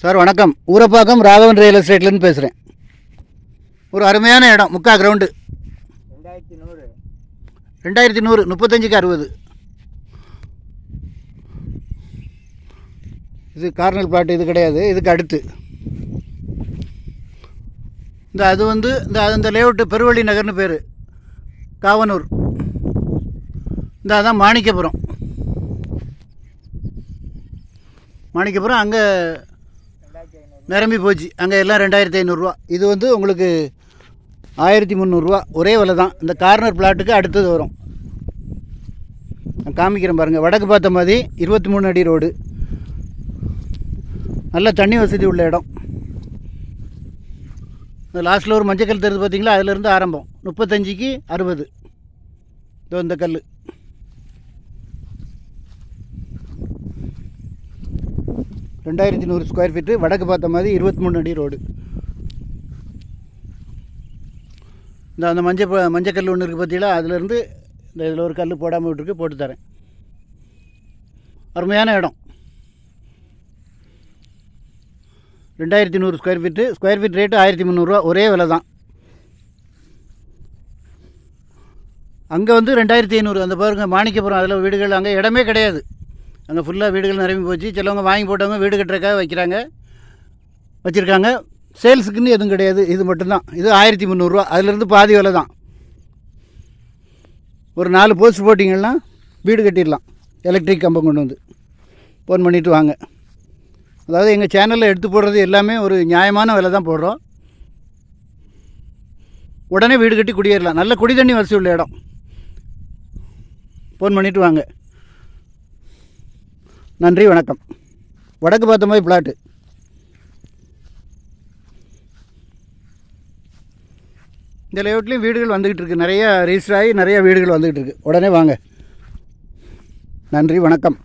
Sir வணக்கம். Urapakkam Raghavan real எஸ்டேட்லேருந்து பேசுகிறேன் ஒரு அருமையான இடம் முக்கா கிரவுண்டு ரெண்டாயிரத்தி நூறு. ரெண்டாயிரத்தி நூறு முப்பத்தஞ்சுக்கு அறுபது. இது கார்னல் பிளாட் இது கிடையாது இதுக்கு அடுத்து. இந்த அது வந்து இந்த அந்த லேஅவுட்டு பெருவழி நகர்னு பேர். காவனூர். இந்த அதான் மாணிக்கபுரம். மாணிக்கபுரம் அங்கே நிரம்பி போச்சு. அங்கே எல்லாம் ரெண்டாயிரத்தி ஐநூறுரூவா இது வந்து உங்களுக்கு ஆயிரத்தி முந்நூறுரூவா ஒரே விலை தான். இந்த கார்னர் பிளாட்டுக்கு அடுத்தது வரும். நான் காமிக்கிறேன் பாருங்கள் வடக்கு பார்த்த மாதிரி இருபத்தி மூணு அடி ரோடு நல்ல தண்ணி வசதி உள்ள இடம். லாஸ்ட்டில் ஒரு மஞ்சக்கல் தருது பார்த்தீங்களா? அதுலேருந்து ஆரம்பம். முப்பத்தஞ்சிக்கு அறுபது. இதோ இந்த கல் ரெண்டாயிரத்தி நூறு ஸ்கொயர் ஃபீட்டு வடக்கு பார்த்த மாதிரி இருபத்தி மூணு அடி ரோடு இந்த அந்த மஞ்சள் ப- மஞ்சக்கல் ஒன்று இருக்குது பார்த்தீங்களா அதுலேருந்து இந்த இதில் ஒரு கல் போடாமல் விட்டுருக்கு போட்டு தரேன். அருமையான இடம். ரெண்டாயிரத்தி நூறு square feet square feet rate ஆயிரத்தி முந்நூறுரூவா ஒரே விலை தான். அங்கே வந்து ரெண்டாயிரத்தி ஐநூறு அந்த பாருங்கள் மாணிக்கப்புறம் அதில் வீடுகள் அங்கே இடமே கிடையாது. அங்கே ஃபுல்லாக வீடுகள் நிரம்பி போச்சு. சிலவங்க வாங்கி போட்டவங்க வீடு கட்டுறக்காக வைக்கிறாங்க. வச்சுருக்காங்க. சேல்ஸுக்குன்னு எதுவும் கிடையாது. இது மட்டும்தான். இது ஆயிரத்தி முந்நூறுரூவா அதுலேருந்து பாதி விலை தான். ஒரு நாலு போஸ்ட் போட்டிங்கன்னா வீடு கட்டிடலாம். எலக்ட்ரிக் கம்பம் கொண்டு வந்து. ஃபோன் பண்ணிவிட்டு வாங்க. அதாவது எங்கள் சேனலில் எடுத்து போடுறது எல்லாமே ஒரு நியாயமான விலை தான் போடுறோம். உடனே வீடு கட்டி குடியேறலாம். நல்ல குடி தண்ணி வசதி உள்ள இடம். ஃபோன் பண்ணிவிட்டு வாங்க. நன்றி வணக்கம். வடக்கு பார்த்த மாதிரி பிளாட்டு இந்த லேஅவுட்லேயும் வீடுகள் வந்துக்கிட்டு இருக்கு. நிறைய ரிஜிஸ்டர் ஆகி நிறைய வீடுகள் வந்துக்கிட்டு இருக்கு. உடனே வாங்க. நன்றி வணக்கம்.